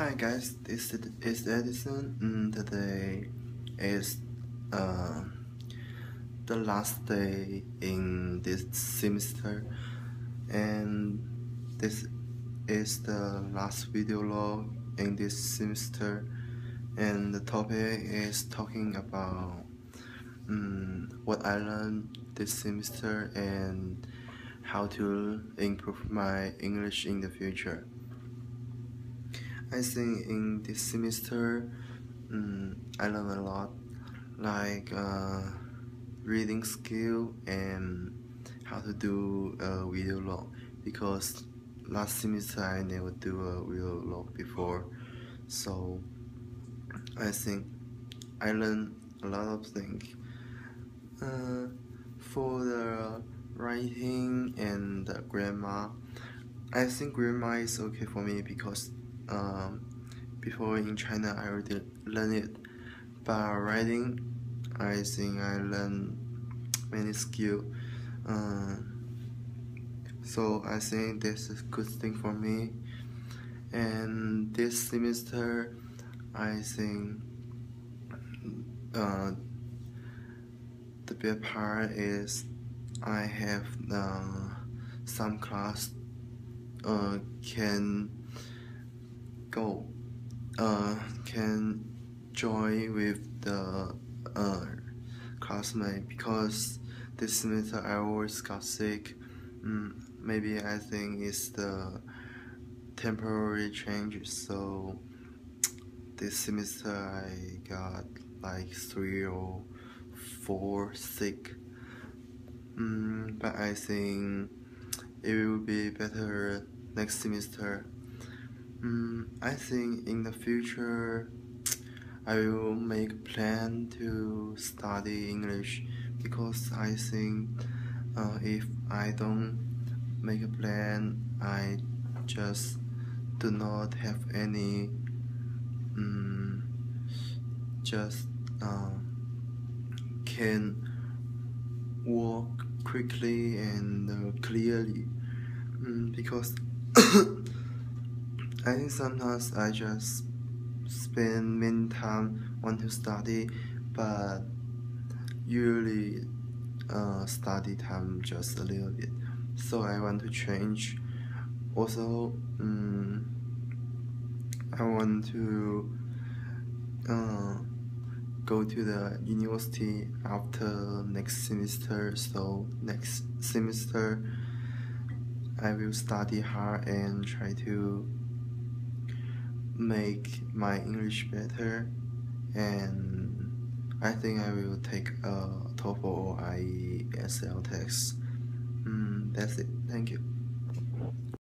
Hi guys, this is Edison. Mm, today is uh, the last day in this semester, and this is the last video log in this semester. And the topic is talking about um, what I learned this semester and how to improve my English in the future. I think in this semester, um, I learned a lot, like uh, reading skill and how to do a video log. Because last semester I never do a video log before, so I think I learned a lot of things. Uh, for the writing and the grammar, I think grammar is okay for me because um, before in China I already learned it. But writing I think I learned many skill. Uh, so I think this is a good thing for me. And this semester I think uh, the best part is I have uh, some class uh, can go uh, can join with the uh, classmate because this semester I always got sick. Mm, maybe I think it's the temporary change. So this semester I got like three or four sick. Mm, but I think it will be better next semester. Mm, I think in the future I will make a plan to study English because I think uh, if I don't make a plan, I just do not have any um, just uh, can walk quickly and uh, clearly. Um, because I think sometimes I just spend many time want to study, but usually uh, study time just a little bit. So I want to change. Also, um, I want to uh, go to the university after next semester. So next semester, I will study hard and try to make my English better and I think I will take a TOEFL or IELTS test. Mm, that's it. Thank you.